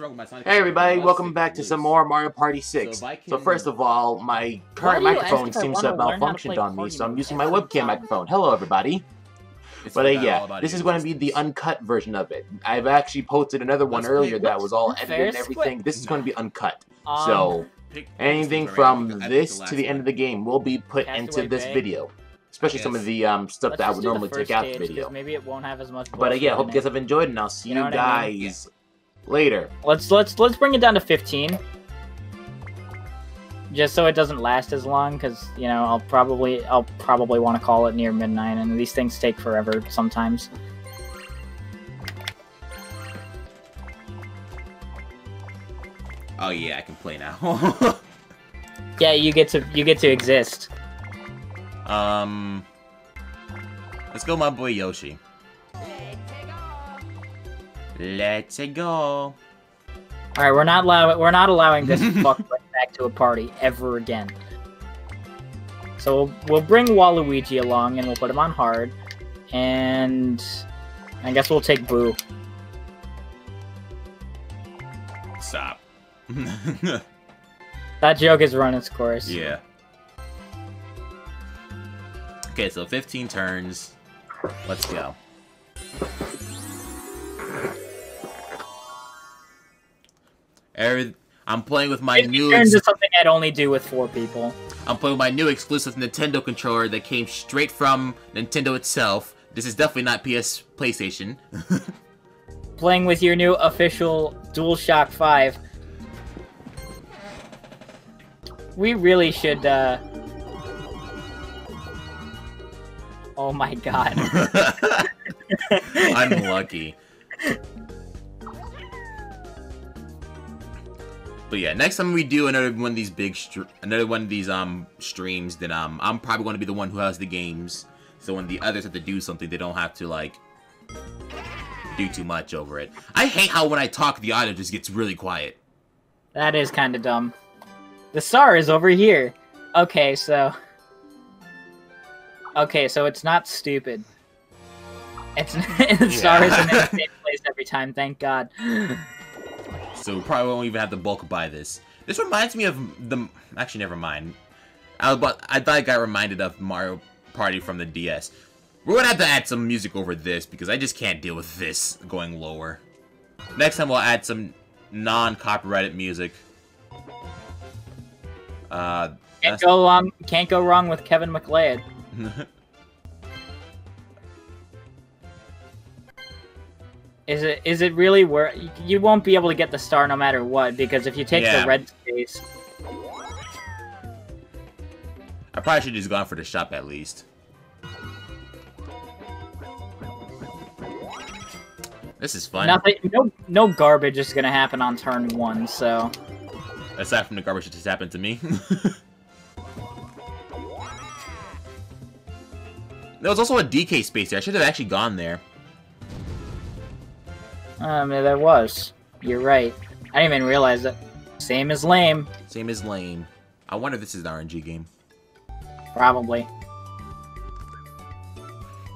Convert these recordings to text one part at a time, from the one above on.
Hey everybody, welcome back to some more Mario Party 6. So first of all, my current microphone seems to have malfunctioned on me, so I'm using my webcam microphone. Hello everybody. But uh, yeah, this is going to be the uncut version of it. I've actually posted another one earlier that was all edited and everything. This is going to be uncut. So, anything from this to the end of the game will be put into this video. Especially some of the um, stuff that I would normally take out the video. Maybe it won't have as much. But uh, yeah, hope you guys have enjoyed, and I'll see you, guys later. Let's let's let's bring it down to 15. Just so it doesn't last as long, because you know I'll probably I'll probably want to call it near midnight, and these things take forever sometimes. Oh yeah, I can play now. yeah, you get to you get to exist. Um, let's go, my boy Yoshi. Let's go. All right, we're not allowing we're not allowing this fuck back to a party ever again. So we'll, we'll bring Waluigi along and we'll put him on hard, and I guess we'll take Boo. Stop. that joke has run its course. Yeah. Okay, so 15 turns. Let's go. I'm playing with my new. Turns is something I'd only do with four people. I'm playing with my new exclusive Nintendo controller that came straight from Nintendo itself. This is definitely not PS PlayStation. playing with your new official DualShock 5. We really should, uh... Oh my god. I'm lucky. But yeah, next time we do another one of these big, another one of these um streams, then um I'm probably going to be the one who has the games. So when the others have to do something, they don't have to like do too much over it. I hate how when I talk, the audio just gets really quiet. That is kind of dumb. The star is over here. Okay, so. Okay, so it's not stupid. It's the star is in the same place every time. Thank God so we probably won't even have to bulk buy this. This reminds me of the... Actually, never mind. I, but I thought I got reminded of Mario Party from the DS. We're gonna have to add some music over this, because I just can't deal with this going lower. Next time we'll add some non-copyrighted music. Uh, can't go wrong. Can't go wrong with Kevin MacLeod. Is it is it really worth? You won't be able to get the star no matter what because if you take yeah. the red space. I probably should just gone for the shop at least. This is fun. Nothing. No. No garbage is gonna happen on turn one. So. Aside from the garbage that just happened to me. there was also a DK space there. I should have actually gone there. Um, there was. You're right. I didn't even realize it. Same as lame. Same as lame. I wonder if this is an RNG game. Probably.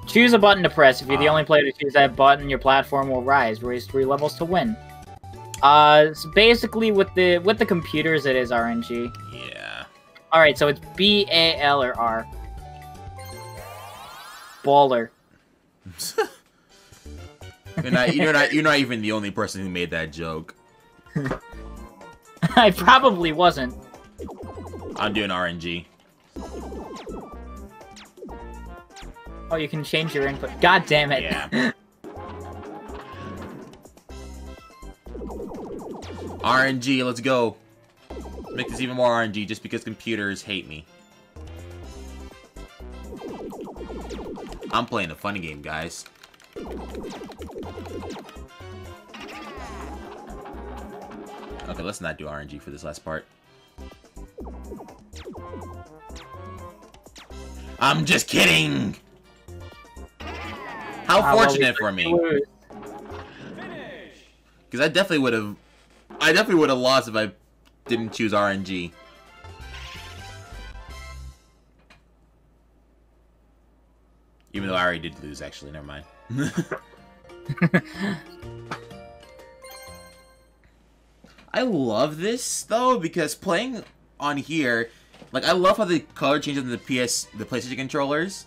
Choose a button to press. If you're the ah. only player to choose that button, your platform will rise. Raise three levels to win. Uh, so basically with the with the computers, it is RNG. Yeah. All right, so it's B A L or R. Baller. You're not, you're not, you're not even the only person who made that joke. I probably wasn't. I'm doing RNG. Oh, you can change your input. God damn it. Yeah. RNG, let's go. Make this even more RNG just because computers hate me. I'm playing a funny game, guys. Okay, let's not do RNG for this last part. I'm just kidding! How fortunate for me. Because I definitely would have... I definitely would have lost if I didn't choose RNG. Even though I already did lose, actually. Never mind. I love this though because playing on here, like I love how the color changes on the PS, the PlayStation controllers,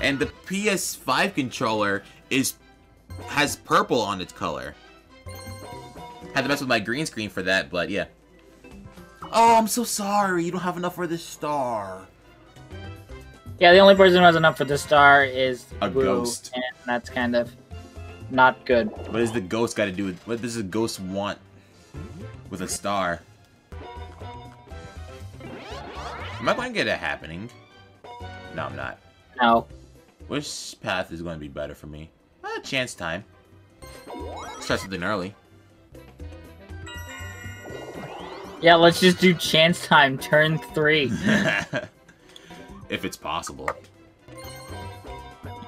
and the PS5 controller is has purple on its color. Had to mess with my green screen for that, but yeah. Oh, I'm so sorry. You don't have enough for this star. Yeah, the only person who has enough for this star is a Wu, ghost, and that's kind of not good. What does the ghost got to do with? What does the ghost want with a star? Am I going to get it happening? No, I'm not. No. Which path is going to be better for me? Uh, chance time. Start something early. Yeah, let's just do chance time, turn three. if it's possible.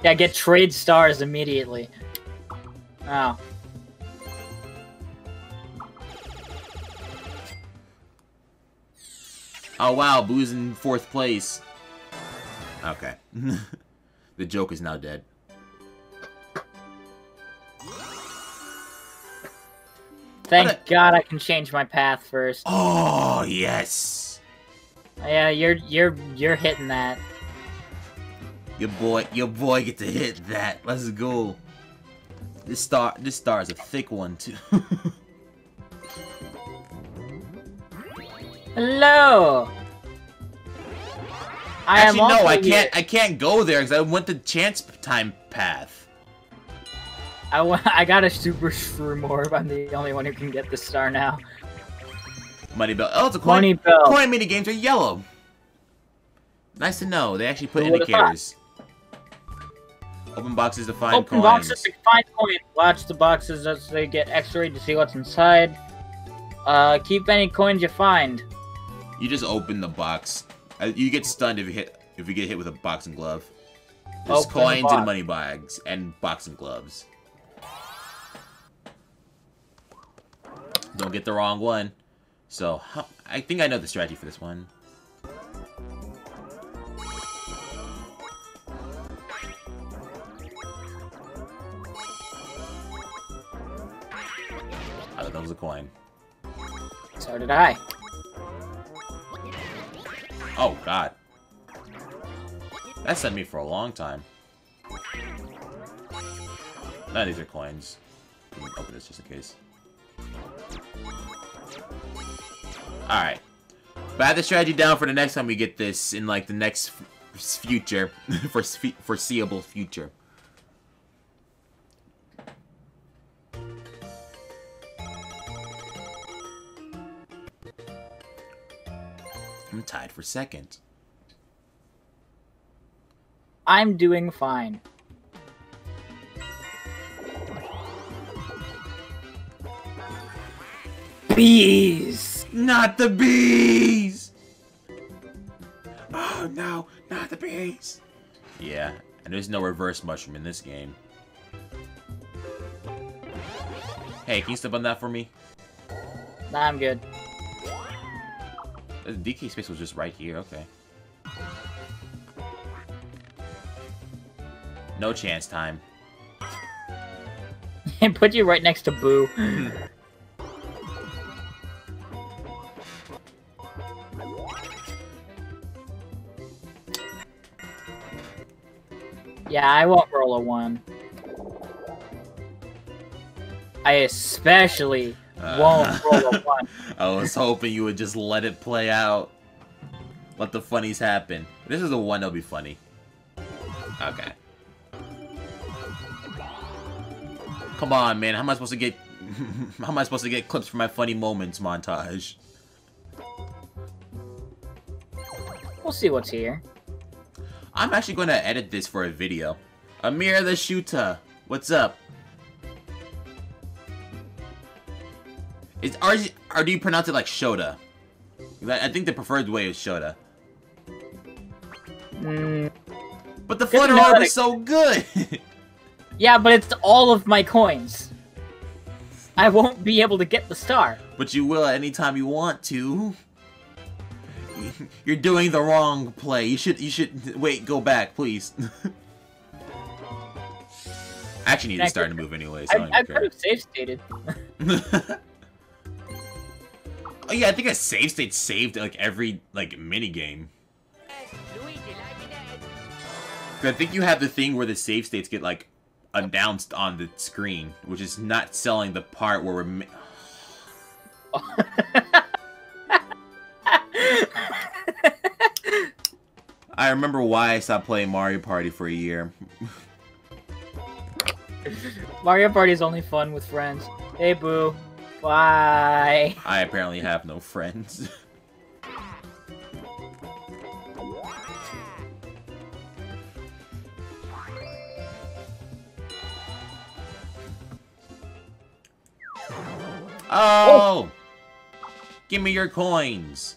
Yeah, get trade stars immediately. Oh. Oh wow, Boo's in fourth place. Okay. the joke is now dead. Thank God I can change my path first. Oh yes. Yeah, you're you're you're hitting that. Your boy, your boy get to hit that. Let's go. This star, this star is a thick one too. Hello. I Actually, no, I can't. Here. I can't go there because I went the chance time path. I, I got a super shroom orb. I'm the only one who can get the star now. Money bell. Oh, it's a coin. Money bell. Coin mini games are yellow. Nice to know. They actually put Who indicators. Open boxes to find coins. Open coins. boxes to find coins. Watch the boxes as they get x-rayed to see what's inside. Uh, keep any coins you find. You just open the box. Uh, you get stunned if you hit if you get hit with a boxing glove. There's open coins and money bags and boxing gloves. Don't get the wrong one. So, I think I know the strategy for this one. I thought that was a coin. So did I. Oh, God. That sent me for a long time. None these are coins. Open this just in case. Alright. But I have the strategy down for the next time we get this in, like, the next future. for foreseeable future. I'm tied for second. I'm doing fine. Bees! Not the bees! Oh no, not the bees! Yeah, and there's no reverse mushroom in this game. Hey, can you step on that for me? Nah, I'm good. The DK space was just right here, okay. No chance time. and put you right next to Boo. Yeah, I won't roll a one. I especially uh, won't roll a one. I was hoping you would just let it play out. Let the funnies happen. this is the one that'll be funny. Okay. Come on, man. How am I supposed to get... how am I supposed to get clips for my funny moments montage? We'll see what's here. I'm actually going to edit this for a video. Amir the Shooter, what's up? Is or, or do you pronounce it like Shota? I think the preferred way is Shota. Mm. But the flutter orb is so good! yeah, but it's all of my coins. I won't be able to get the star. But you will anytime you want to. You're doing the wrong play. You should, you should, wait, go back, please. I actually need to start to move anyway, so I, I, I could have safe stated. Oh, yeah, I think a save state saved like every like mini game. I think you have the thing where the save states get like announced on the screen, which is not selling the part where we're. I remember why I stopped playing Mario Party for a year. Mario Party is only fun with friends. Hey, boo. Bye. I apparently have no friends. oh! Give me your coins!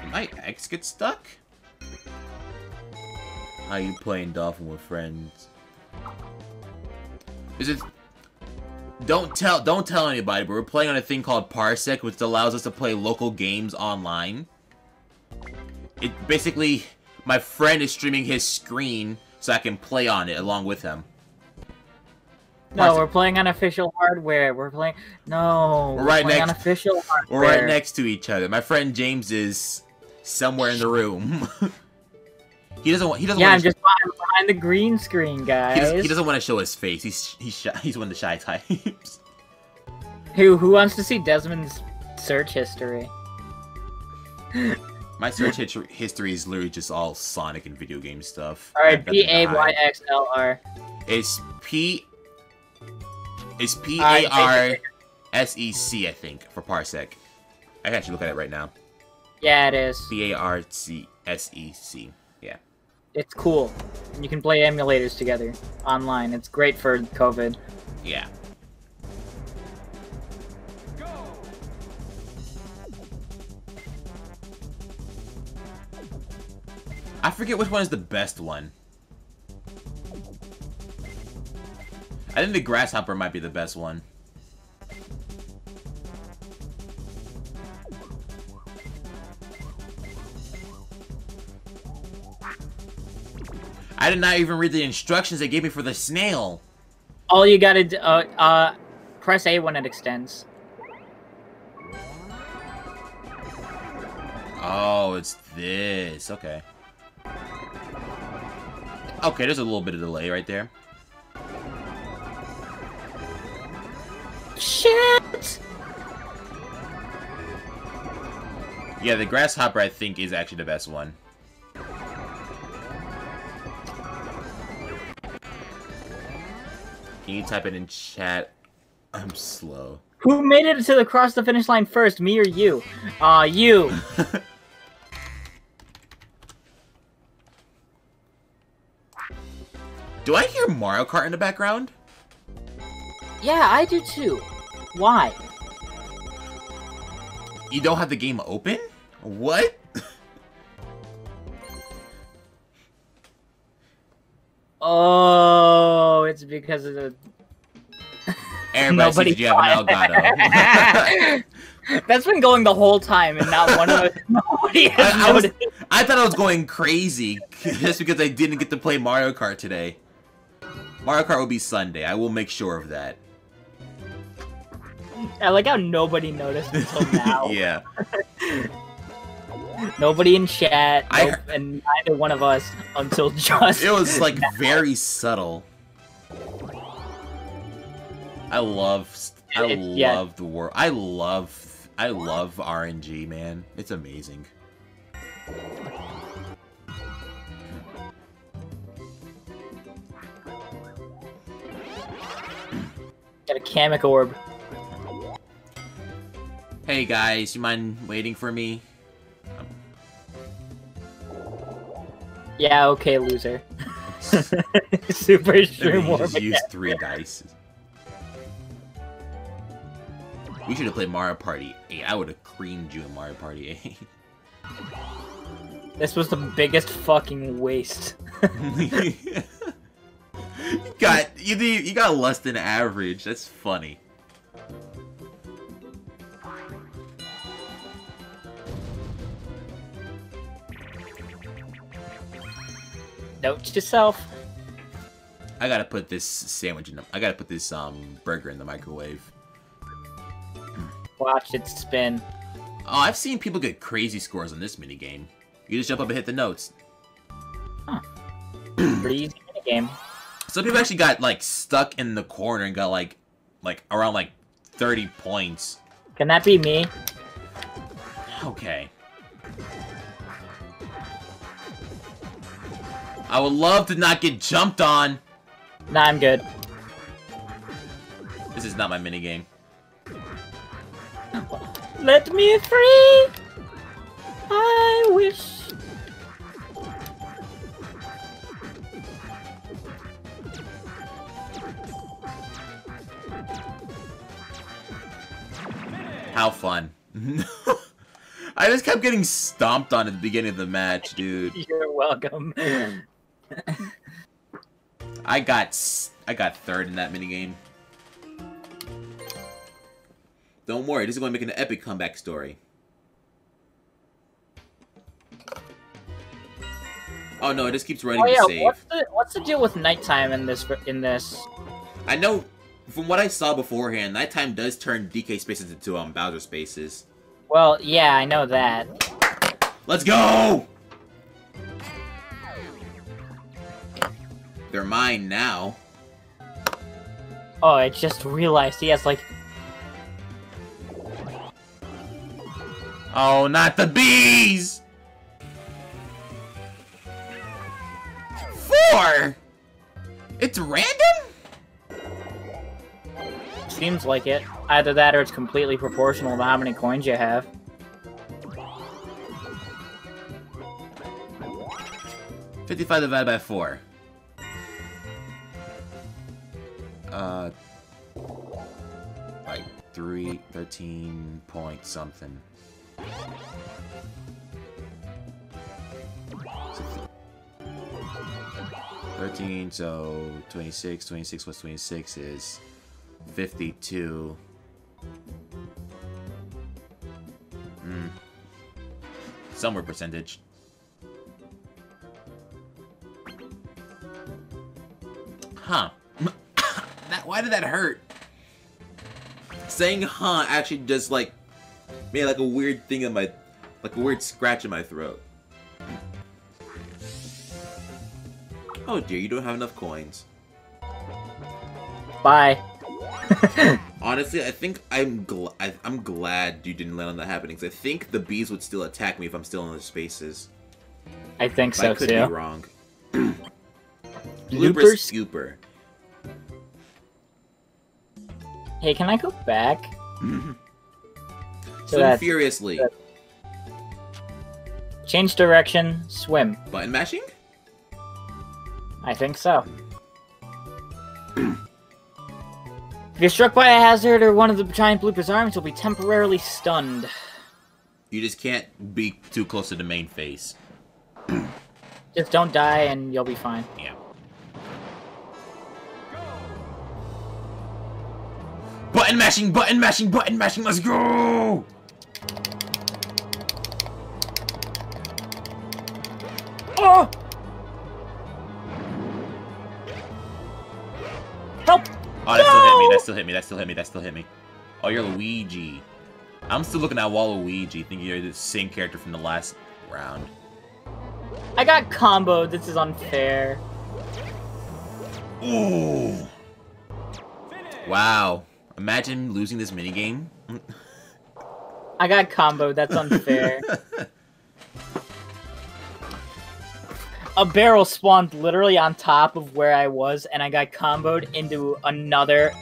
Did my X get stuck? How you playing Dolphin with friends? Is it... Don't tell don't tell anybody, but we're playing on a thing called Parsec, which allows us to play local games online. It basically... My friend is streaming his screen so I can play on it along with him. No, we're playing on official hardware. We're playing. No, we're, right next. on official hardware. We're right next to each other. My friend James is somewhere in the room. he doesn't want. He doesn't. Yeah, I'm just behind, behind, the green screen, guys. He doesn't, he doesn't, want to show his face. He's he's shy, he's one of the shy types. Who who wants to see Desmond's search history? My search history is literally just all Sonic and video game stuff. All right, P A Y X L R. It's P it's P A R S E C, I think, for Parsec. I can actually look at it right now. Yeah, it is. P A R C S E C. Yeah. It's cool. You can play emulators together online. It's great for COVID. Yeah. I forget which one is the best one. I think the grasshopper might be the best one. I did not even read the instructions they gave me for the snail. All you gotta uh, uh, press A when it extends. Oh, it's this. Okay. Okay, there's a little bit of delay right there. Shit! Yeah, the grasshopper I think is actually the best one. Can you type it in chat? I'm slow. Who made it to the cross the finish line first, me or you? Uh, you. Do I hear Mario Kart in the background? Yeah, I do too. Why? You don't have the game open? What? Oh, it's because of the... Everybody Nobody you have an Elgato. That's been going the whole time, and not one of us. Nobody has I, I, was, I thought I was going crazy just because I didn't get to play Mario Kart today. Mario Kart will be Sunday. I will make sure of that. I like how nobody noticed until now. yeah. Nobody in chat, I, and neither one of us until just. It was like now. very subtle. I love, I it, love yeah. the world. I love, I love RNG, man. It's amazing. Got a Kamek orb. Hey guys, you mind waiting for me? Yeah, okay, loser. Super shroom orb. just used three dice. We should have played Mario Party 8. I would have creamed you in Mario Party 8. This was the biggest fucking waste. you got you, you got less than average. That's funny. Note to self. I gotta put this sandwich in. The, I gotta put this um burger in the microwave. Watch it spin. Oh, I've seen people get crazy scores on this minigame. You just jump up and hit the notes. Huh. Pretty easy minigame. Some people actually got, like, stuck in the corner and got, like, like, around, like, 30 points. Can that be me? Okay. I would love to not get jumped on. Nah, I'm good. This is not my minigame. Let me free! I wish... How fun. I just kept getting stomped on at the beginning of the match, dude. You're welcome. I got I got third in that minigame. Don't worry, this is going to make an epic comeback story. Oh no, it just keeps running oh, yeah. save. What's the what's the deal with nighttime in this in this? I know from what I saw beforehand, nighttime does turn DK spaces into um Bowser spaces. Well, yeah, I know that. Let's go! They're mine now. Oh, I just realized he has like. Oh, not the bees! Four! It's random? Seems like it. Either that or it's completely proportional to how many coins you have. Fifty-five divided by four. Uh, like three, thirteen point something. Thirteen, so 26, 26 plus 26 is 52. Hmm. Somewhere percentage. Huh. That, why did that hurt? Saying huh actually just like made like a weird thing in my like a weird scratch in my throat. Oh dear, you don't have enough coins. Bye. Honestly, I think I'm gl I am glad you didn't land on that happening. Cause I think the bees would still attack me if I'm still in the spaces. I think but so I could too. be wrong. Blooper Blooper scooper. Hey, can I go back? Swim furiously. that- Change direction, swim. Button mashing? I think so. if you're struck by a hazard or one of the giant blooper's arms, you'll be temporarily stunned. You just can't be too close to the main face. Just don't die and you'll be fine. Yeah. Button mashing, button mashing, button mashing, let's go! Oh! Help! Oh, that still hit me, that still hit me, that still hit me, that still hit me. Oh, you're Luigi. I'm still looking at Waluigi, thinking you're the same character from the last round. I got comboed. This is unfair. Ooh! Wow. Imagine losing this minigame. I got comboed. That's unfair. a barrel spawned literally on top of where I was, and I got comboed into another.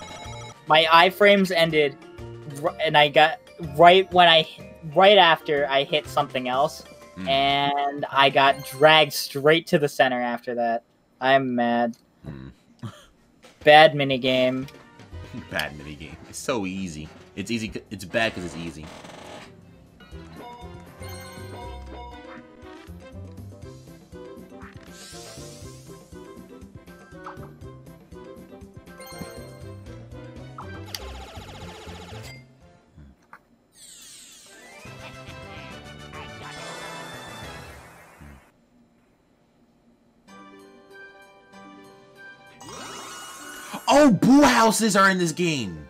My iframes ended, and I got right when I, right after I hit something else, Hmm. and I got dragged straight to the center after that. I'm mad. Hmm. Bad minigame. Bad minigame. It's so easy. It's easy. It's bad because it's easy. Oh, boo houses are in this game.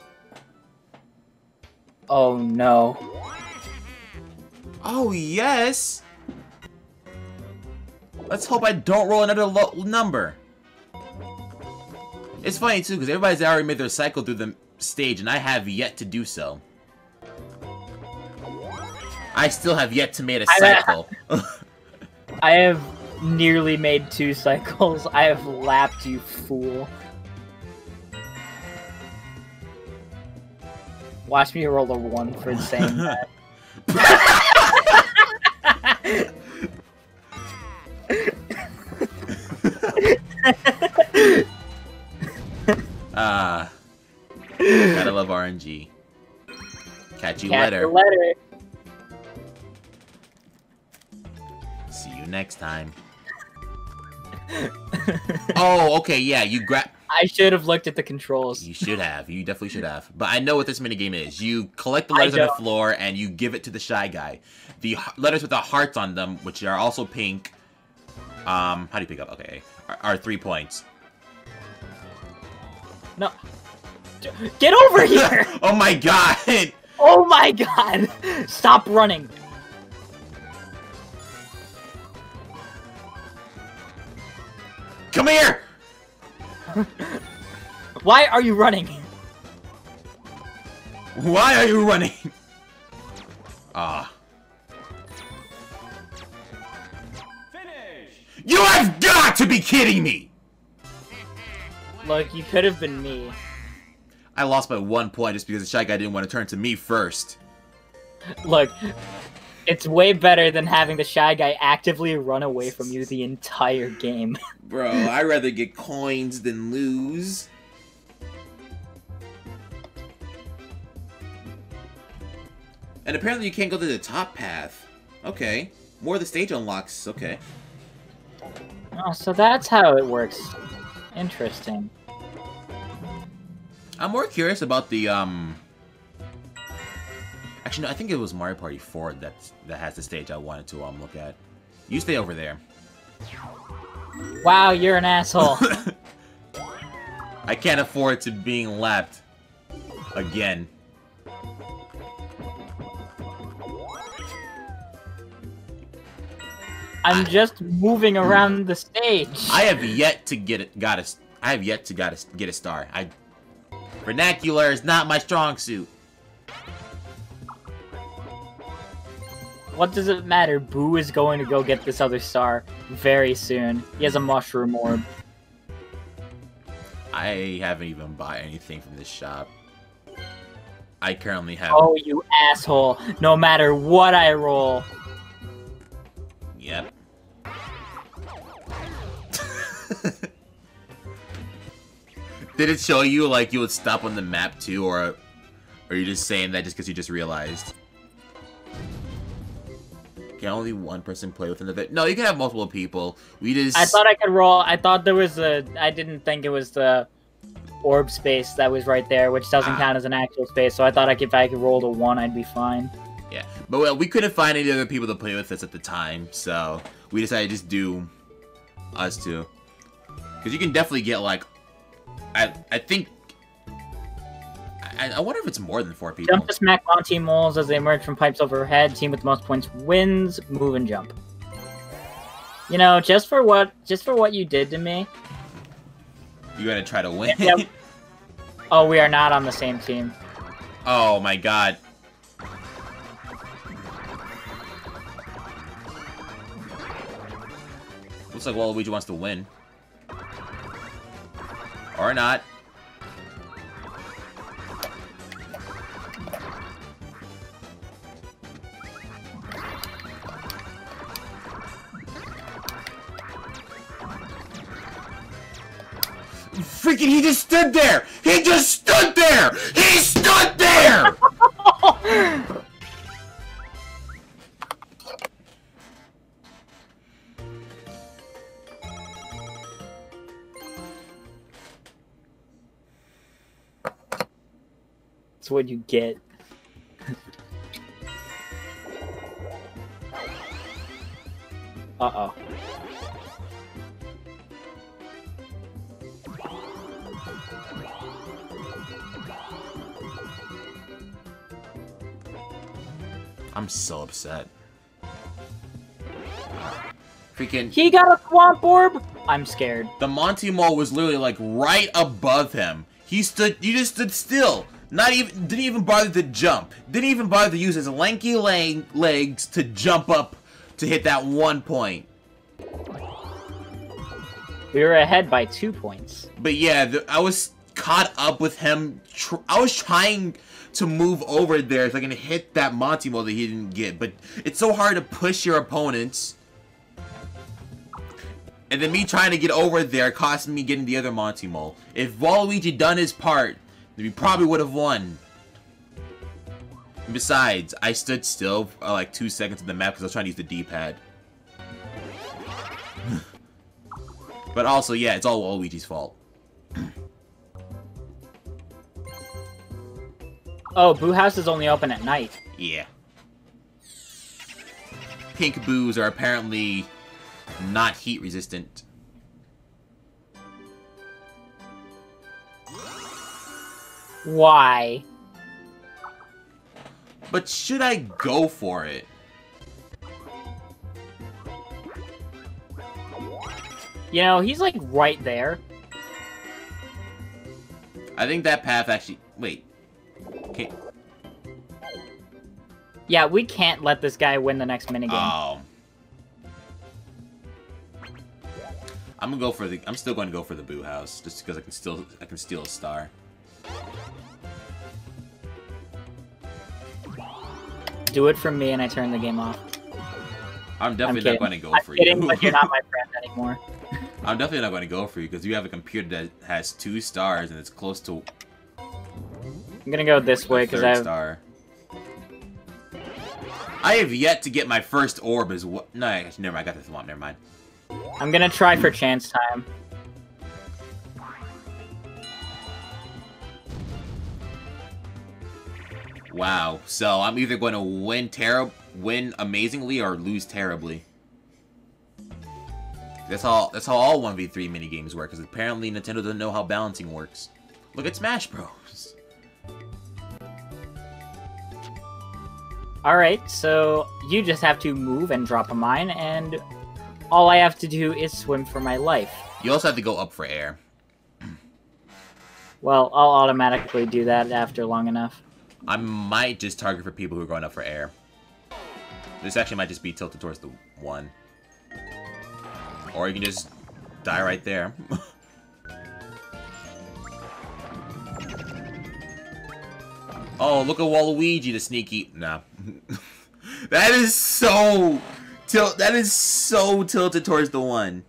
Oh no. Oh, yes! Let's hope I don't roll another number. It's funny, too, because everybody's already made their cycle through the stage, and I have yet to do so. I still have yet to make a cycle. I have nearly made two cycles. I have lapped you, fool. Watch me roll a one for saying that. Ah. uh, gotta love RNG. Catch you Catch later. later. See you next time. oh, okay, yeah, you grab. I should have looked at the controls. You should have. You definitely should have. But I know what this minigame is. You collect the letters on the floor and you give it to the shy guy. The letters with the hearts on them, which are also pink. Um, how do you pick up? Okay, are, are three points. No. Get over here! oh my god! Oh my god! Stop running! Come here! Why are you running? Why are you running? Ah. Finish! You have got to be kidding me! Look, you could have been me. I lost by one point just because the Shy Guy didn't want to turn to me first. Look, it's way better than having the Shy Guy actively run away from you the entire game. Bro, I'd rather get coins than lose. And apparently you can't go to the top path. Okay. More of the stage unlocks. Okay. Oh, so that's how it works. Interesting. I'm more curious about the, um... Actually, no, I think it was Mario Party 4 that's, that has the stage I wanted to um look at. You stay over there. Wow, you're an asshole. I can't afford to being lapped. Again. I'm just moving around the stage. I have yet to get it. Got a. I have yet to got a, get a star. I vernacular is not my strong suit. What does it matter? Boo is going to go get this other star very soon. He has a mushroom orb. I haven't even bought anything from this shop. I currently have. Oh, you asshole! No matter what I roll. Yep. Did it show you like you would stop on the map too, or, or are you just saying that just because you just realized? Can only one person play within the bit? No, you can have multiple people. We just. I thought I could roll. I thought there was a. I didn't think it was the orb space that was right there, which doesn't ah. count as an actual space. So I thought I could, if I could roll to one, I'd be fine. Yeah, but well, we couldn't find any other people to play with us at the time, so we decided to just do us two. Because you can definitely get like, I I think. I, I wonder if it's more than four people. Jump to smack on team moles as they emerge from pipes overhead. Team with the most points wins. Move and jump. You know, just for what, just for what you did to me. You gotta try to win? Yep. oh, we are not on the same team. Oh my god. Looks like Waluigi wants to win. Or not. Freaking, he just stood there! He just stood there! He stood there! That's what you get. Uh-oh. So upset. Freaking. He got a Thwomp orb. I'm scared. The Monty Mole was literally like right above him. He stood. you just stood still. Not even. Didn't even bother to jump. Didn't even bother to use his lanky leg, legs to jump up to hit that one point. We were ahead by two points. But yeah, the, I was caught up with him. I was trying to move over there so I can hit that Monty Mole that he didn't get. But it's so hard to push your opponents. And then me trying to get over there cost me getting the other Monty Mole. If Waluigi done his part, we probably would have won. And besides, I stood still for like two seconds in the map because I was trying to use the D-pad. but also, yeah, it's all Waluigi's fault. Oh, Boo House is only open at night. Yeah. Pink Boos are apparently not heat resistant. Why? But should I go for it? You know, he's like right there. I think that path actually... Wait. Okay. Yeah, we can't let this guy win the next minigame. Oh. I'm gonna go for the. I'm still going to go for the Boo House, just because I can still I can steal a star. Do it from me, and I turn the game off. I'm definitely I'm not going to go I'm for kidding, you. but you're not my friend anymore. I'm definitely not going to go for you because you have a computer that has two stars and it's close to I'm gonna go this way because I have. Star. I have yet to get my first orb as well. No, actually, never mind. I got the Thwomp. Never mind. I'm gonna try for chance time. Wow. So I'm either going to win terrible, win amazingly, or lose terribly. That's how that's how all 1v3 minigames work, because apparently Nintendo doesn't know how balancing works. Look at Smash Bros. Alright, so you just have to move and drop a mine, and all I have to do is swim for my life. You also have to go up for air. Well, I'll automatically do that after long enough. I might just target for people who are going up for air. This actually might just be tilted towards the one. Or you can just die right there. oh, look at Waluigi, the sneaky... Nah. that is so... Tilt. That is so tilted towards the one.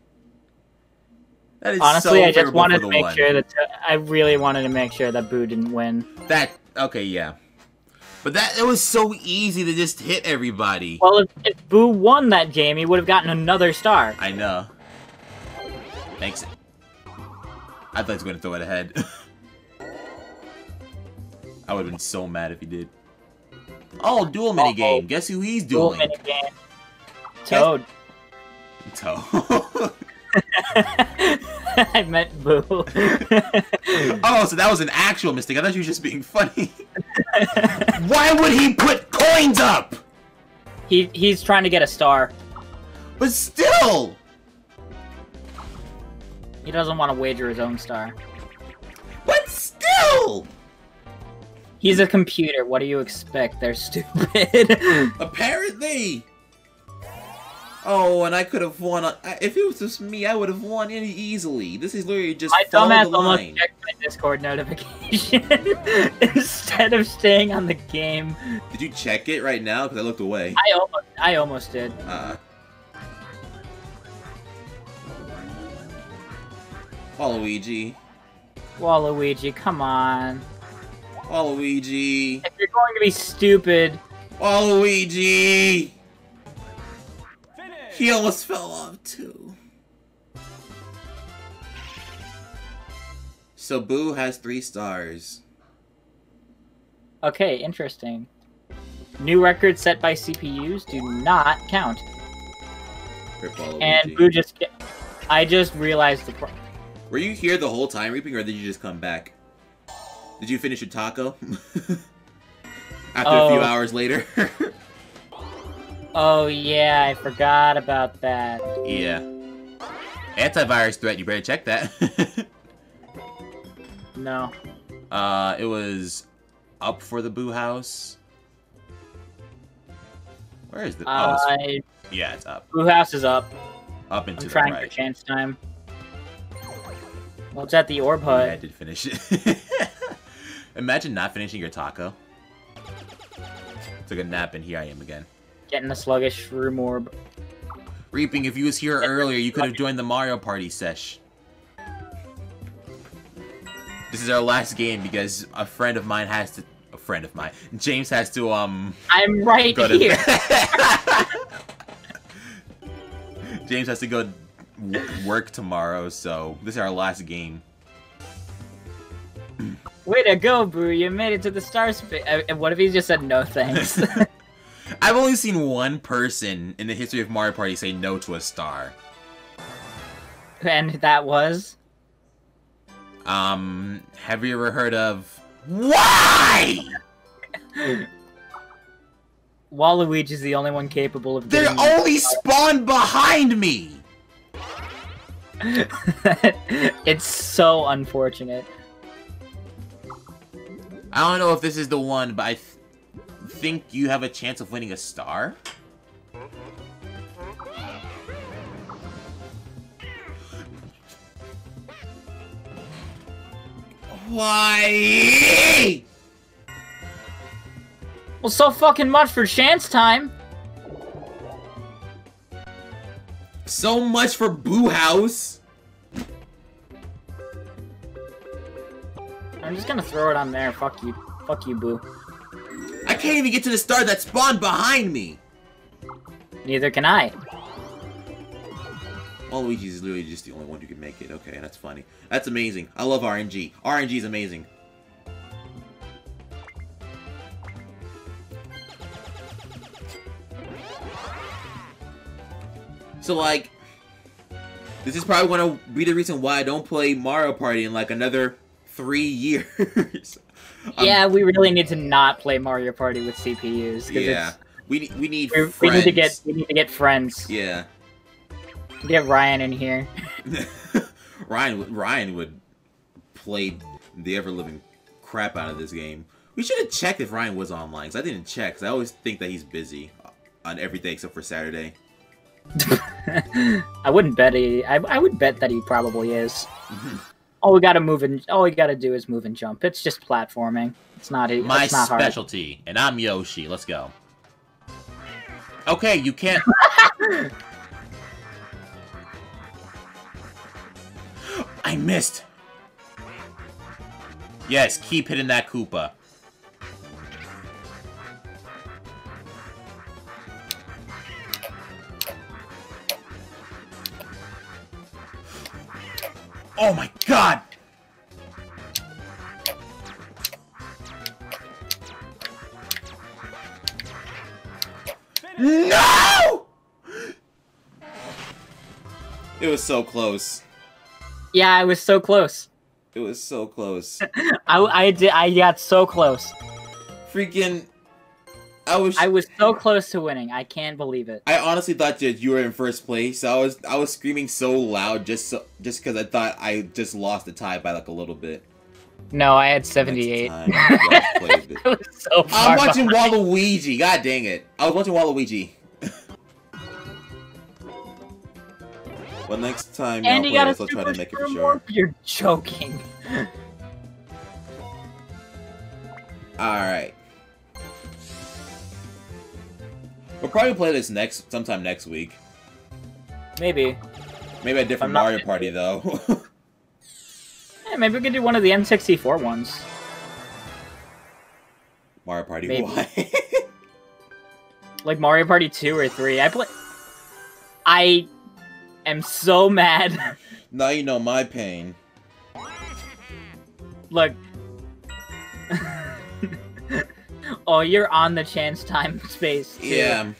That is Honestly, so I just wanted to make one. sure that... I really wanted to make sure that Boo didn't win. That... Okay, yeah. But that it was so easy to just hit everybody. Well, if, if Boo won that game, he would have gotten another star. I know. Thanks. I thought he was going to throw it ahead. I would have been so mad if he did. Oh, dual mini game. Guess who he's dueling? Dual minigame. Toad. Toad. I meant Boo. oh, so that was an actual mistake. I thought you were just being funny. Why would he put coins up? He he's trying to get a star. But still. He doesn't want to wager his own star. But still! He's a computer. What do you expect? They're stupid. Apparently! Oh, and I could have won. If it was just me, I would have won any easily. This is literally just my dumbass almost checked my Discord notification instead of staying on the game. Did you check it right now? Because I looked away. I almost, I almost did. Uh. Waluigi. Waluigi, come on. Waluigi. If you're going to be stupid. Waluigi! He almost fell off too. So Boo has three stars. Okay, interesting. New records set by CPUs do not count. And Boo just... I just realized the... Were you here the whole time, Reaping, or did you just come back? Did you finish your taco? After oh. a few oh. hours later? Oh yeah, I forgot about that. Yeah. Antivirus threat, you better check that. no. Uh, it was up for the Boo House. Where is the? Uh, oh, it's, yeah, it's up. Boo House is up. Up into I'm trying right. for chance time. Well, it's at the Orb Hut. Yeah, I did finish it. Imagine not finishing your taco. Took a nap and here I am again. Getting a sluggish room orb. Reaping, if you was here earlier, you could have joined the Mario Party sesh. This is our last game because a friend of mine has to... A friend of mine. James has to, um... I'm right go here. James has to go work tomorrow, so this is our last game. Way to go, Boo! You made it to the star space. And what if he just said no thanks? I've only seen one person in the history of Mario Party say no to a star. and that was? Um, have you ever heard of... Why?! Waluigi's the only one capable of They're only spawned behind me! it's so unfortunate. I don't know if this is the one, but I th think you have a chance of winning a star? Why? Well, so fucking much for chance time. So much for Boo House. I'm just gonna throw it on there. Fuck you. Fuck you, Boo. I can't even get to the star that spawned behind me. Neither can I. Well, Luigi's literally just the only one who can make it. Okay, that's funny. That's amazing. I love RNG. RNG is amazing. So, like, this is probably going to be the reason why I don't play Mario Party in, like, another three years. Um, yeah, we really need to not play Mario Party with CPUs. Yeah, we we need we, we, need to get we need to get friends. Yeah, get Ryan in here. Ryan Ryan would play the ever living crap out of this game. We should have checked if Ryan was online. Cause I didn't check. Cause I always think that he's busy on every day except for Saturday. I wouldn't bet he. I, I would bet that he probably is. Mm-hmm. All we gotta move and all we gotta do is move and jump. It's just platforming. It's not. My it's not specialty, hard. and I'm Yoshi. Let's go. Okay, you can't. I missed. Yes, keep hitting that Koopa. Oh my god! No! It was so close. Yeah, I was so close. It was so close. I, I did. I got so close. Freaking. I was. I was so close to winning. I can't believe it. I honestly thought that you were in first place. I was. I was screaming so loud just so, just because I thought I just lost the tie by like a little bit. No, I had seventy-eight. so I'm watching behind. Waluigi. God dang it! I was watching Waluigi. Well, next time y'all play I'll try to make it for sure. You're joking. Alright. We'll probably play this next sometime next week. Maybe. Maybe a different Mario not... Party, though. yeah, maybe we could do one of the N64 ones. Mario Party, maybe. why? like Mario Party 2 or 3. I play... I am so mad. now you know my pain. Look. oh, you're on the chance time space. Too. Yeah.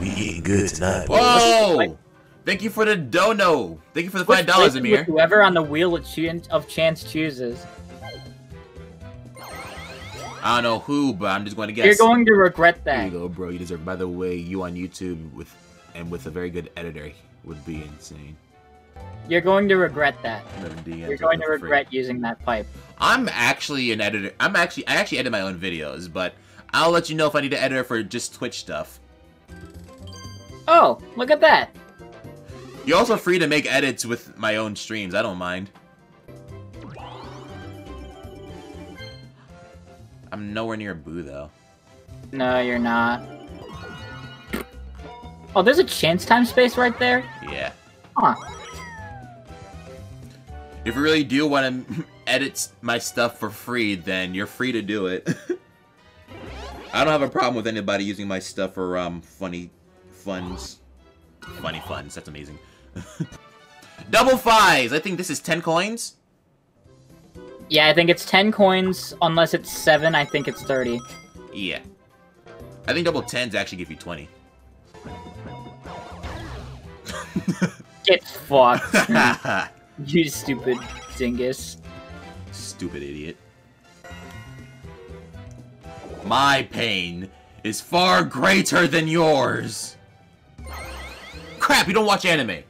We eating good tonight. Whoa! Thank you for the dono. Thank you for the five dollars, Amir. Whoever on the wheel of chance chooses. I don't know who, but I'm just going to guess. You're going to regret that. There you go, bro. You deserve. By the way, you on YouTube with and with a very good editor would be insane. You're going to regret that. You're going to regret free. using that pipe. I'm actually an editor. I'm actually I actually edit my own videos, but I'll let you know if I need an editor for just Twitch stuff. Oh, look at that. You're also free to make edits with my own streams. I don't mind. I'm nowhere near Boo, though. No, you're not. Oh, there's a chance time space right there? Yeah. Huh. If you really do want to edit my stuff for free, then you're free to do it. I don't have a problem with anybody using my stuff for um funny funds. Funny funds, that's amazing. Double fives! I think this is 10 coins. Yeah, I think it's 10 coins. Unless it's 7, I think it's 30. Yeah. I think double 10s actually give you 20. Get fucked. You stupid dingus. Stupid idiot. My pain is far greater than yours. Crap, you don't watch anime.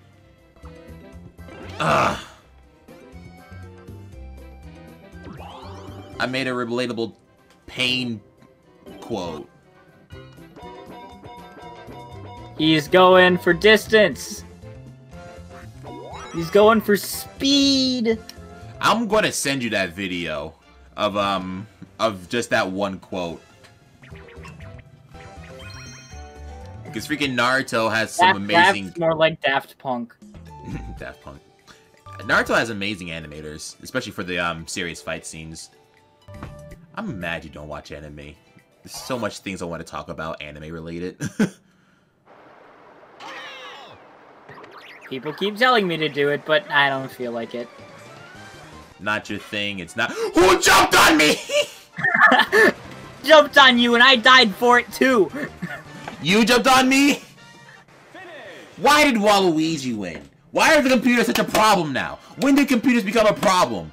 Ugh. I made a relatable pain quote. He's going for distance. He's going for speed. I'm gonna send you that video of um of just that one quote. Because freaking Naruto has some Daft, amazing. Daft more like Daft Punk. Daft Punk. Naruto has amazing animators, especially for the um serious fight scenes. I'm mad you don't watch anime. There's so much things I want to talk about anime related. People keep telling me to do it, but I don't feel like it. Not your thing. It's not. Who jumped on me? jumped on you, and I died for it too. you jumped on me. Why did Waluigi win? Why are the computers such a problem now? When did computers become a problem?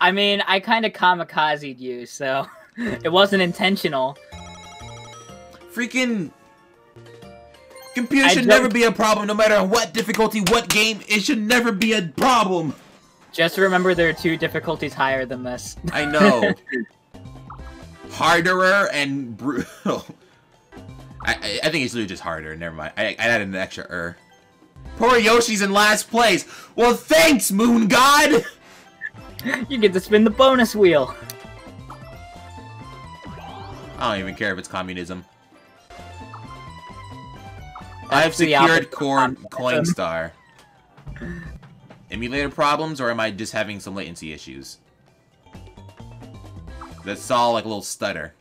I mean, I kind of kamikazed you, so it wasn't intentional. Freaking Computers should never be a problem, no matter what difficulty, what game. It should never be a problem. Just remember there are two difficulties higher than this. I know. Harderer and brutal. I, I think it's literally just harder. Never mind. I, I added an extra er. Poor Yoshi's in last place. Well, thanks, Moon God. You get to spin the bonus wheel. I don't even care if it's communism. I have secured Corn Coinstar. Emulator problems, or am I just having some latency issues? That saw like a little stutter.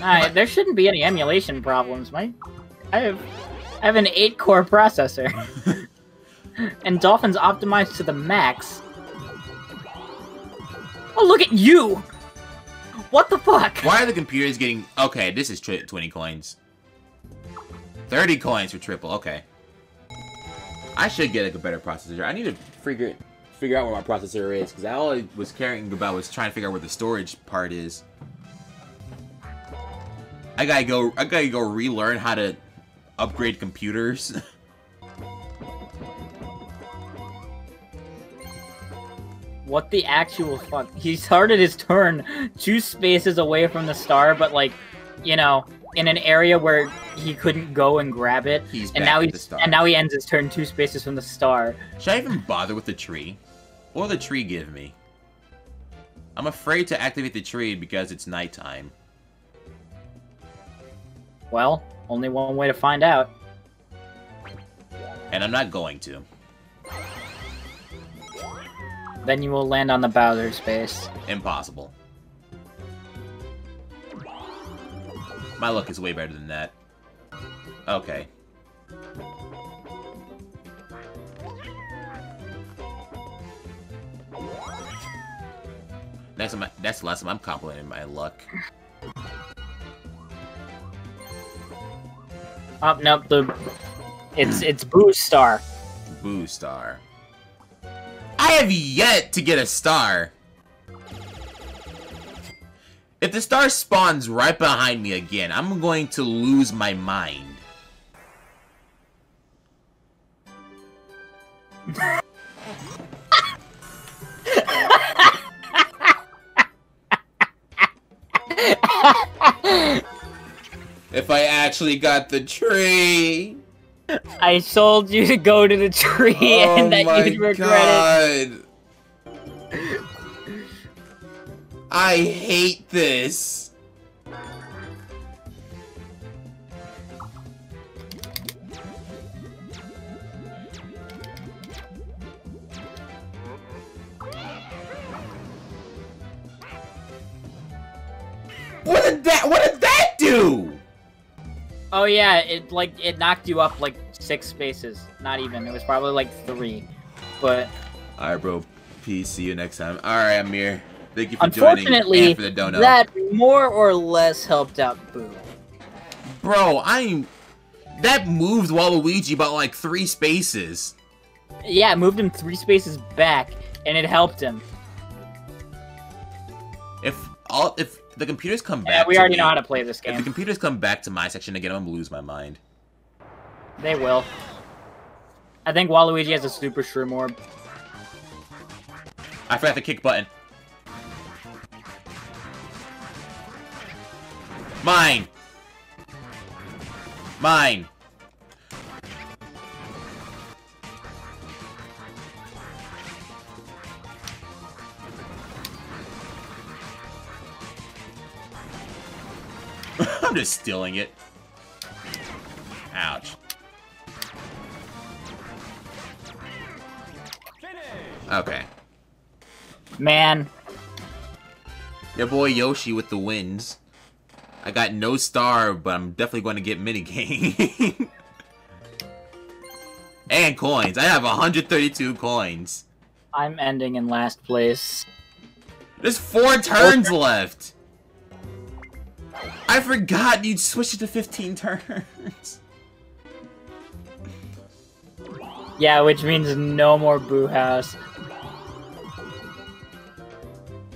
Alright, there shouldn't be any emulation problems, Mike. I have I have an 8-core processor. and Dolphin's optimized to the max. Oh, look at you! What the fuck? Why are the computers getting... Okay, this is 20 coins. 30 coins for triple, okay. I should get like a better processor. I need to figure figure out where my processor is, because all I was caring about was trying to figure out where the storage part is. I gotta go I gotta go relearn how to upgrade computers. What the actual fuck? He started his turn two spaces away from the star, but like, you know, in an area where he couldn't go and grab it. He's and now he's and now he ends his turn two spaces from the star. Should I even bother with the tree? What will the tree give me? I'm afraid to activate the tree because it's nighttime. Well, only one way to find out. And I'm not going to. Then you will land on the Bowser space. Impossible. My luck is way better than that. Okay. That's my, that's the last time I'm complimenting my luck. Oh nope, the it's it's Boo Star. Boo Star. I have yet to get a star. If the star spawns right behind me again, I'm going to lose my mind. if I actually got the tree. I sold you to go to the tree oh and that you'd regret God. it. I hate this. What did that what did that do? Oh yeah, it like it knocked you up like six spaces. Not even. It was probably like three. But Alright bro. Peace. See you next time. Alright, Amir. Thank you for Unfortunately, joining. Unfortunately, that more or less helped out Boo. Bro, I'm that moved Waluigi about like three spaces. Yeah, it moved him three spaces back, and it helped him. If all if the computers come back. Yeah, we already me, know how to play this game. If the computers come back to my section again, I'm gonna lose my mind. They will. I think Waluigi has a super shroom orb. I forgot the kick button. Mine! Mine! I'm just stealing it. Ouch. Okay. Man. Your boy Yoshi with the wins. I got no star, but I'm definitely going to get minigame. and coins. I have 132 coins. I'm ending in last place. There's four turns left. I forgot you'd switch it to 15 turns. Yeah, which means no more Boo House.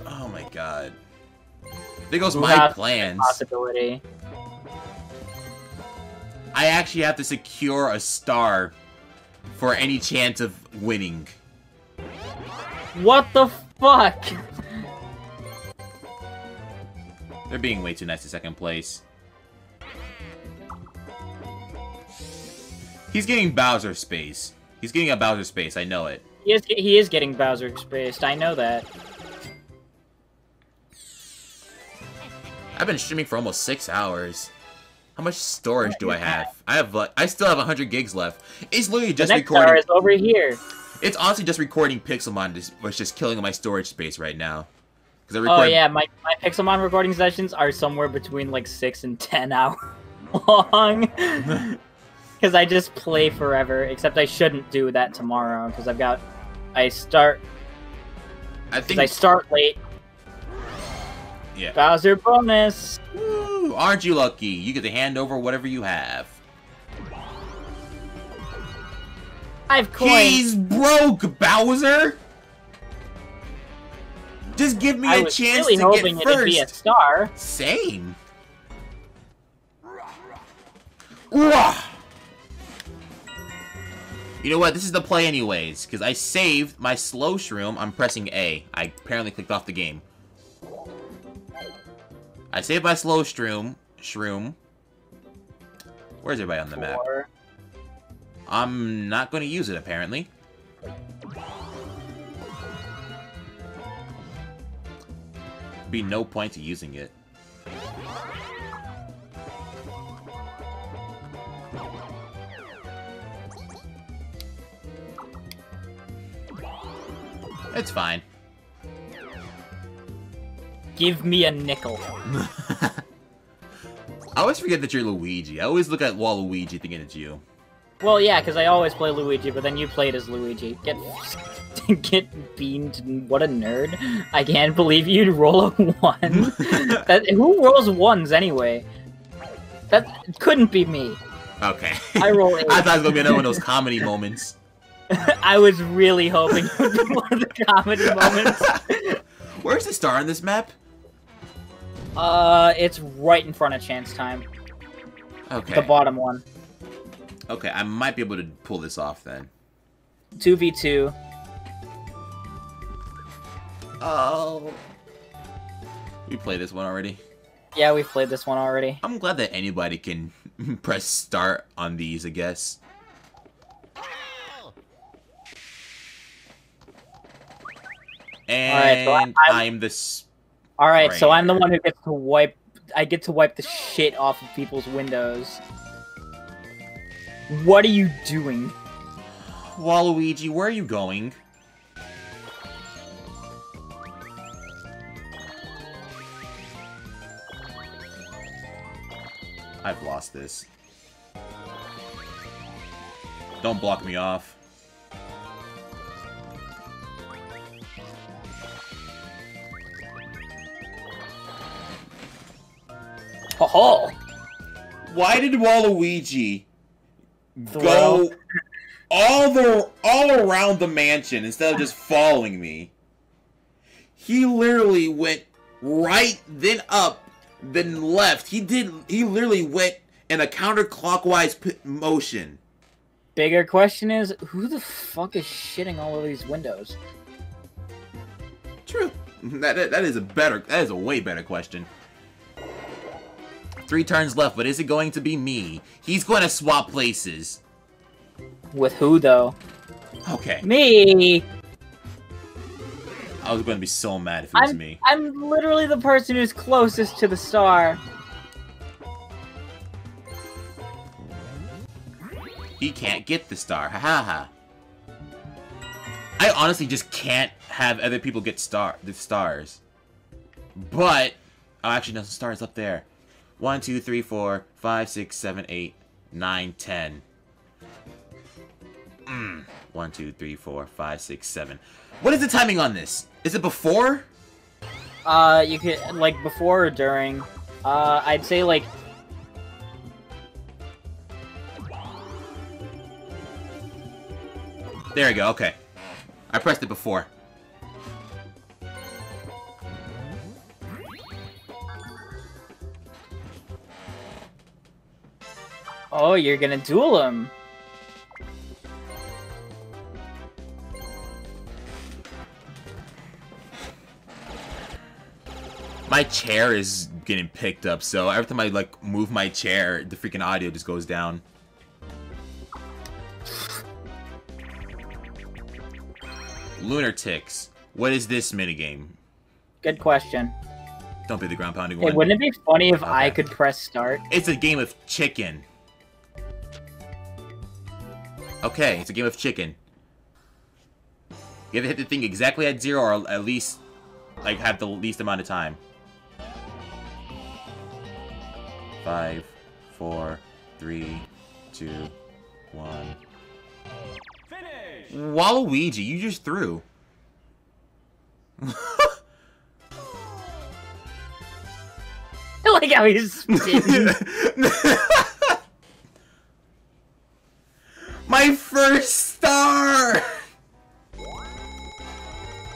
Oh my god. There goes Boo my plans. Possibility. I actually have to secure a star for any chance of winning. What the fuck? They're being way too nice to second place. He's getting Bowser space. He's getting a Bowser space, I know it. He is, he is getting Bowser space, I know that. I've been streaming for almost six hours. How much storage do I have? I have like, I still have 100 gigs left. It's literally just the next recording. is over here. It's honestly just recording Pixelmon, which is just killing my storage space right now. I oh, record... Oh yeah, my, my Pixelmon recording sessions are somewhere between like 6 and 10 hours long. Because I just play forever, except I shouldn't do that tomorrow, because I've got... I start... I think... I start late. Yeah. Bowser bonus! Woo, aren't you lucky? You get to hand over whatever you have. I've coins. He's broke, Bowser! Just give me I a chance really to get first. be a star. Same. You know what? This is the play anyways, because I saved my slow shroom. I'm pressing A. I apparently clicked off the game. I saved my slow shroom. Shroom. Where's everybody on the map? I'm not going to use it, apparently. Be no point to using it. It's fine. Give me a nickel. I always forget that you're Luigi. I always look at Waluigi thinking it's you. Well, yeah, because I always play Luigi, but then you played as Luigi. Get get beamed. What a nerd. I can't believe you'd roll a one. that, who rolls ones anyway? That couldn't be me. Okay. I roll I thought it was going to be another one of those comedy moments. I was really hoping it would be one of the comedy moments. Where's the star on this map? Uh, it's right in front of chance time. Okay. The bottom one. Okay, I might be able to pull this off then. 2v2. Oh. We played this one already. Yeah, we've played this one already. I'm glad that anybody can press start on these, I guess. And so I'm, I'm this. All right, so I'm the one who gets to wipe. I get to wipe the shit off of people's windows. What are you doing? Waluigi, where are you going? I've lost this. Don't block me off. Oh! Why did Waluigi go all the all around the mansion instead of just following me? He literally went right, then up, then left. He did. He literally went in a counterclockwise motion. Bigger question is, who the fuck is shitting all of these windows? True. That, that, that is a better. That is a way better question. Three turns left, but is it going to be me? He's going to swap places. With who, though? Okay. Me! I was going to be so mad if it was I'm, me. I'm literally the person who's closest to the star. He can't get the star. Ha ha ha. I honestly just can't have other people get star the stars. But oh, actually, no, the stars up there. One, two, three, four, five, six, seven, eight, nine, ten. Mm. One, two, three, four, five, six, seven. What is the timing on this? Is it before? Uh, you could like before or during. Uh, I'd say like. There we go. Okay, I pressed it before. Oh, you're gonna duel him. My chair is getting picked up, so every time I like move my chair, the freaking audio just goes down. Lunar-Tics. What is this minigame? Good question. Don't be the ground pounding Hey, one. wouldn't it be funny if Okay. I could press start? It's a game of chicken. Okay, it's a game of chicken. You have to hit the thing exactly at zero, or at least, like, have the least amount of time. Five, four, three, two, one. Finish! Waluigi, you just threw. I like how he's spinning. My first star!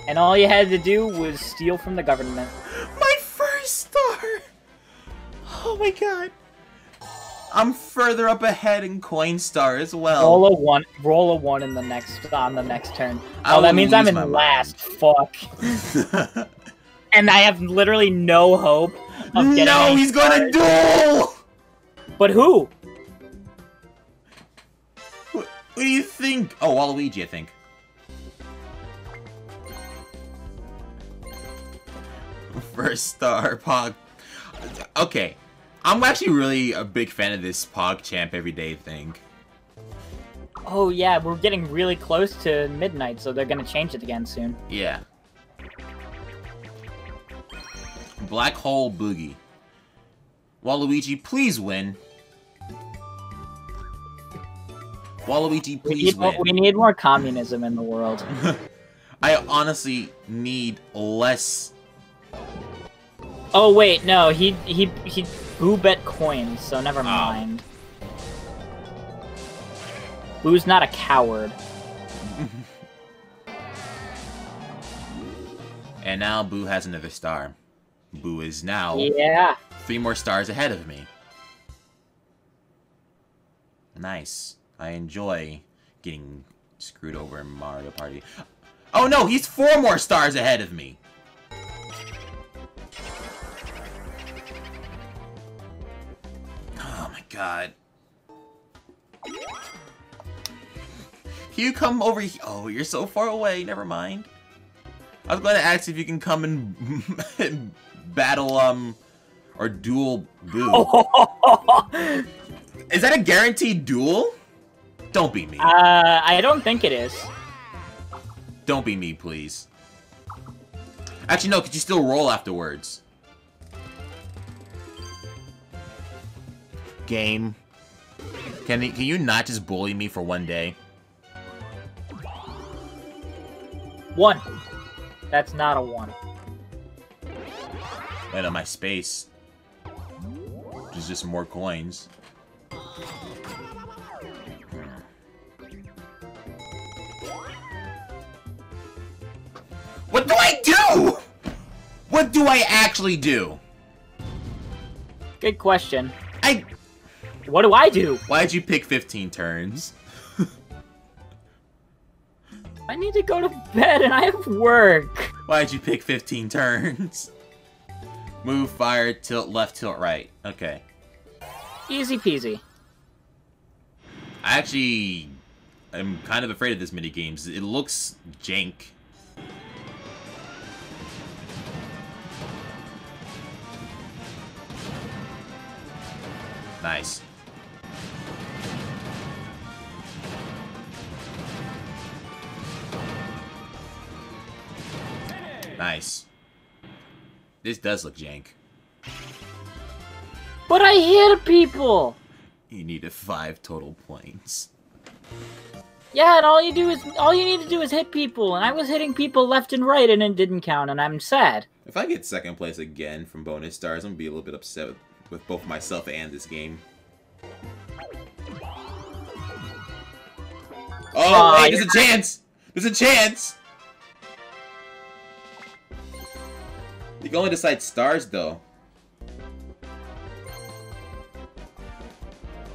and all you had to do was steal from the government. My first star! Oh my god. I'm further up ahead in Coinstar as well. Roll a one. Roll a one in the next on the next turn. I oh, that means I'm in last. Fuck. and I have literally no hope of getting. no, he's gonna duel! But who? What, do you think? Oh, Waluigi, I think. First star, Pog. Okay. I'm actually really a big fan of this PogChamp everyday thing. Oh yeah, we're getting really close to midnight, so they're gonna change it again soon. Yeah. Black Hole Boogie. Waluigi, please win. Waluigi, please we need, win. We need more communism in the world. I honestly need less. Oh wait, no, he he he Boo bet coins, so never oh. mind. Boo's not a coward. and now Boo has another star. Boo is now yeah. three more stars ahead of me. Nice. I enjoy getting screwed over in Mario Party. Oh no, he's four more stars ahead of me. Oh my god. Can you come over here? Oh, you're so far away. Never mind. I was going to ask if you can come and battle, um, or duel Boo. is that a guaranteed duel? Don't be me. Uh, I don't think it is. Don't be me, please. Actually, no, could you still roll afterwards? Game. Can, can you not just bully me for one day? One. That's not a one. Wait on my space. There's just more coins. What do I do? What do I actually do? Good question. I... What do I do? Why'd you pick 15 turns? I need to go to bed and I have work. Why'd you pick 15 turns? Move, fire, tilt left, tilt right. Okay. Easy peasy. I actually am kind of afraid of this mini games. It looks jank. Nice. Nice. This does look jank. But I hit people! You needed five total points. Yeah, and all you do is all you need to do is hit people, and I was hitting people left and right, and it didn't count, and I'm sad. If I get second place again from bonus stars, I'm gonna be a little bit upset with both myself and this game. Oh, wait, there's a chance! There's a chance! You can only decide stars, though.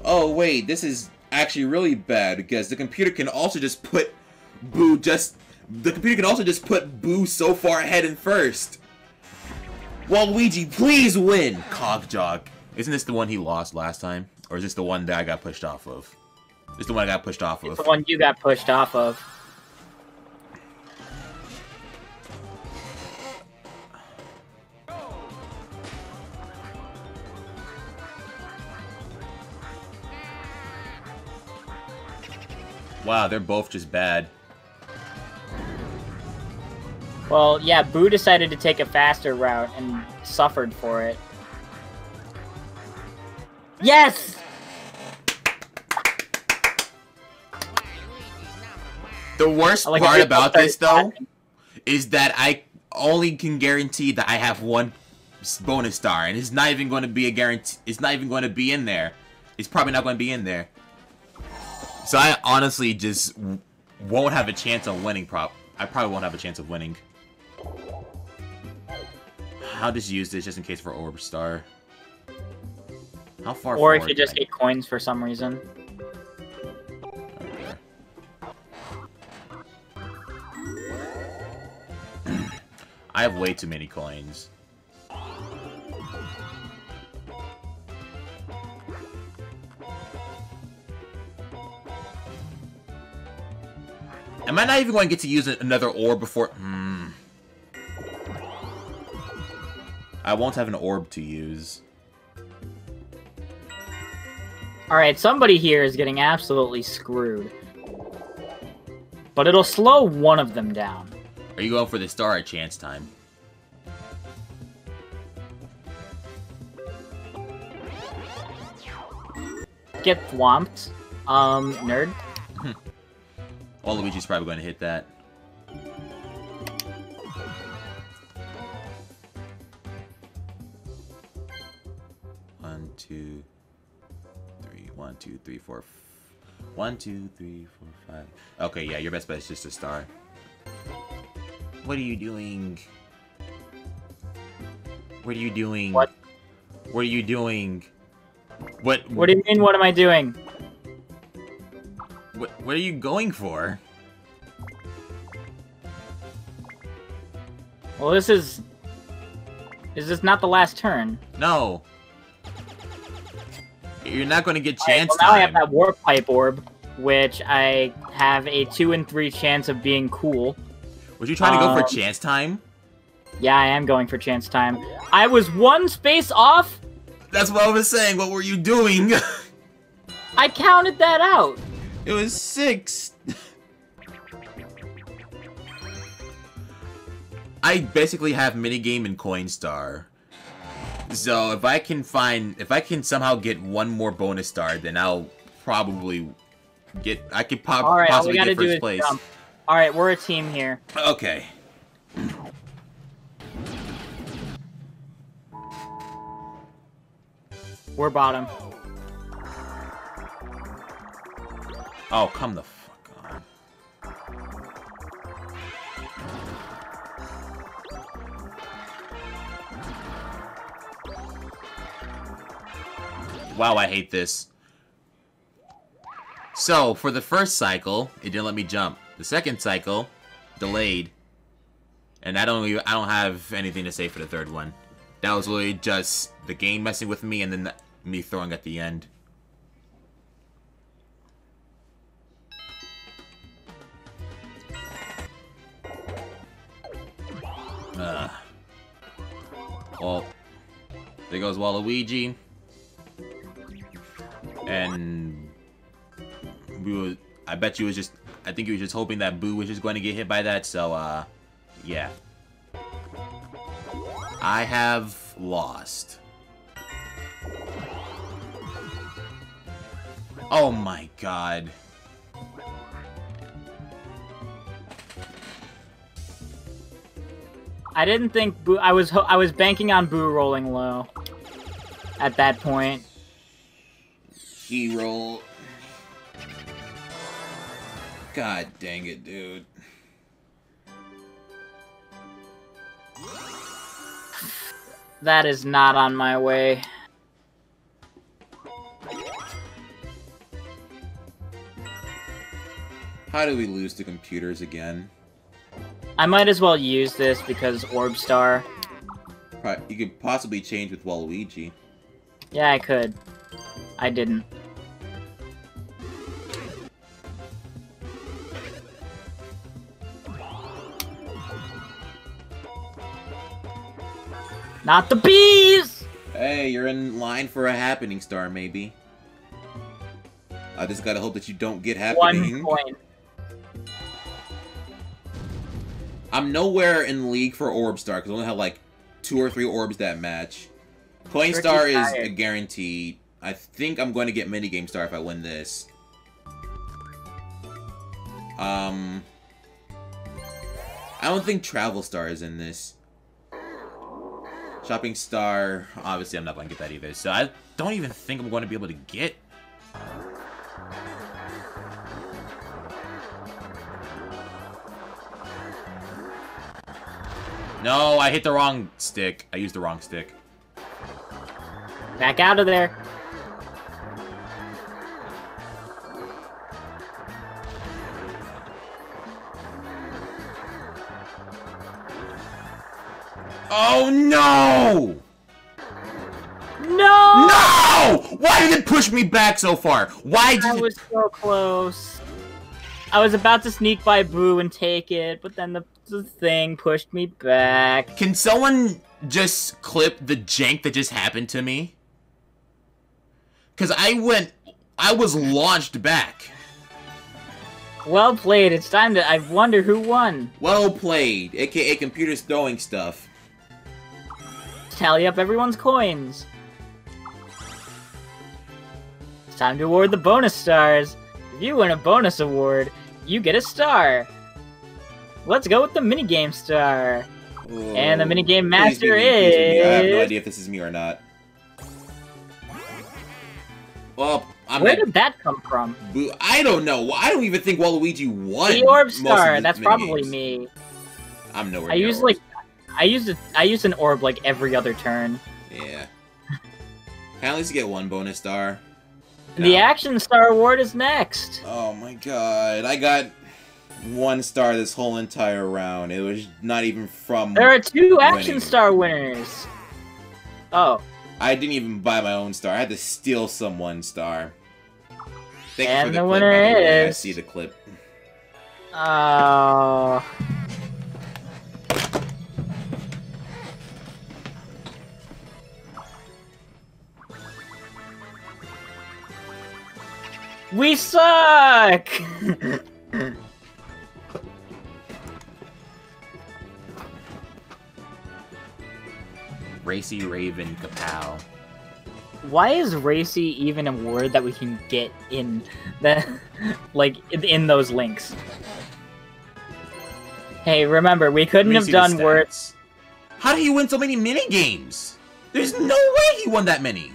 Oh, wait, this is actually really bad, because the computer can also just put Boo just... The computer can also just put Boo so far ahead in first. Waluigi, please win! Cogjog. Isn't this the one he lost last time? Or is this the one that I got pushed off of? This is the one I got pushed off of. It's the one you got pushed off of. Wow, they're both just bad. Well, yeah, Boo decided to take a faster route and suffered for it. Yes! The worst like part about this, though, is that I only can guarantee that I have one bonus star, and it's not even going to be a guarantee. It's not even going to be in there. It's probably not going to be in there. So I honestly just won't have a chance of winning. Prop. I probably won't have a chance of winning. I'll just use this just in case for Orb Star. How far Or if you just get coins for some reason. I have way too many coins. Am I not even going to get to use another orb before... Hmm. I won't have an orb to use. Alright, somebody here is getting absolutely screwed. But it'll slow one of them down. Are you going for the star at chance time? Get thwomped. Um, nerd. well, Luigi's probably going to hit that. Two, three, one, two, three, four, one, two, three, four, five. Okay, yeah, your best bet is just a star. What are you doing? What are you doing? What? What are you doing? What? What do you mean? What am I doing? What? What are you going for? Well, this is. Is this not the last turn? No. You're not going to get chance well, now I have that warp pipe orb, which I have a two and three chance of being cool. Was you trying to go Um, for chance time? Yeah, I am going for chance time. I was one space off. That's what I was saying. What were you doing? I counted that out. it was six. I basically have minigame and Coinstar. So if I can find, if I can somehow get one more bonus star, then I'll probably get, I could pop, All right, all we possibly get first place. jump. All right, we're a team here. Okay. We're bottom. Oh, come the Wow, I hate this. So, for the first cycle, it didn't let me jump. The second cycle, delayed. And I don't even, I don't have anything to say for the third one. That was literally just the game messing with me and then the, me throwing at the end. Uh, well, there goes Waluigi. And we were, I bet you was just, I think he was just hoping that Boo was just going to get hit by that, so, uh, yeah. I have lost. Oh my god. I didn't think Boo. I was I was banking on Boo rolling low. At that point, Hero. God dang it, dude. that is not on my way. How do we lose to computers again? I might as well use this because Orb Star. You could possibly change with Waluigi. Yeah, I could. I didn't. Not the bees! Hey, you're in line for a happening star, maybe. I just gotta hope that you don't get happening. One point. I'm nowhere in the league for Orb Star because I only have like two or three orbs that match. Coin Star is a guarantee. I think I'm going to get Minigame Star if I win this. Um, I don't think Travel Star is in this. Shopping Star, obviously I'm not going to get that either. So I don't even think I'm going to be able to get. No, I hit the wrong stick. I used the wrong stick. Back out of there. Oh no! No! No! Why did it push me back so far? Why did I it... was so close. I was about to sneak by Boo and take it, but then the, the thing pushed me back. Can someone just clip the jank that just happened to me? Cause I went... I was launched back. Well played. It's time to. I wonder who won. Well played, aka computers throwing stuff. Tally up everyone's coins. It's time to award the bonus stars. If you win a bonus award, you get a star. Let's go with the minigame star. And the minigame master me, please be me. I have no is- idea if this is me or not. Well, I'm Where not- did that come from? Boo- I don't know. I don't even think Waluigi won. The orb star. That's probably me. I'm nowhere I usually, orbs. I used a, I used an orb like every other turn. Yeah. Can I at least get one bonus star? No. The action star award is next. Oh my god. I got one star this whole entire round. It was not even from There are two winning. action star winners. Oh. I didn't even buy my own star. I had to steal some one star. Thank and the, the, winner is. I see the clip. Oh. We suck! Racy Raven Kapow. Why is racy even a word that we can get in the like in those links? Hey, remember we couldn't have done words. How did he win so many mini games? There's no way he won that many.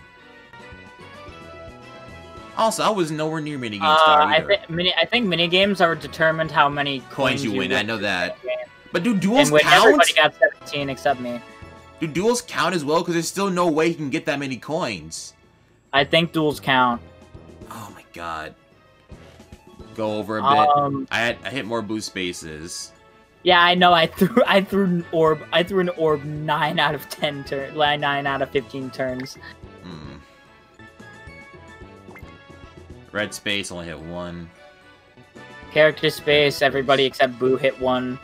Also, I was nowhere near mini games. Uh, I think mini. I think mini games are determined how many coins, coins you, you win. win. I know that. But do duels and count? Everybody got 17 except me. Do duels count as well? Because there's still no way you can get that many coins. I think duels count. Oh my god. Go over a bit. Um, I had I hit more boost spaces. Yeah, I know. I threw I threw an orb. I threw an orb nine out of ten turns. Nine out of fifteen turns. Red space only hit one. Character space. Everybody except Boo hit one.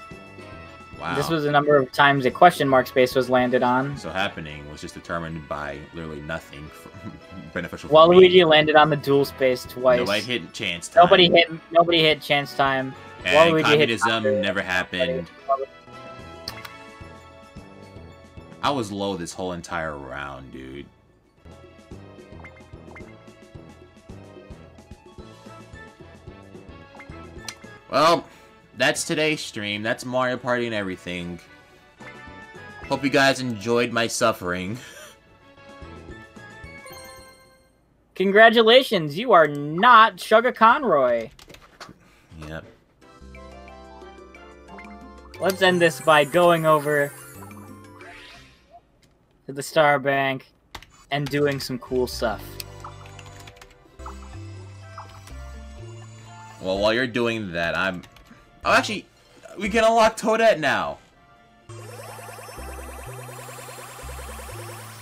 Wow. This was the number of times a question mark space was landed on. So happening was just determined by literally nothing beneficial. Waluigi landed on the duel space twice. Nobody hit chance time. Nobody hit. Nobody hit chance time. And Waluigi communism hit never happened. I was low this whole entire round, dude. Well, that's today's stream. That's Mario Party and everything. Hope you guys enjoyed my suffering. Congratulations, you are not Sugar Conroy. Yep. Let's end this by going over to the Star Bank and doing some cool stuff. Well, while you're doing that, I'm Oh, actually, we can unlock Toadette now.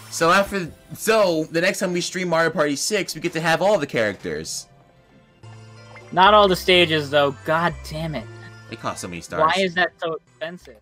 So after, so the next time we stream Mario Party 6, we get to have all the characters. Not all the stages, though. God damn it. They cost so many stars. Why is that so expensive?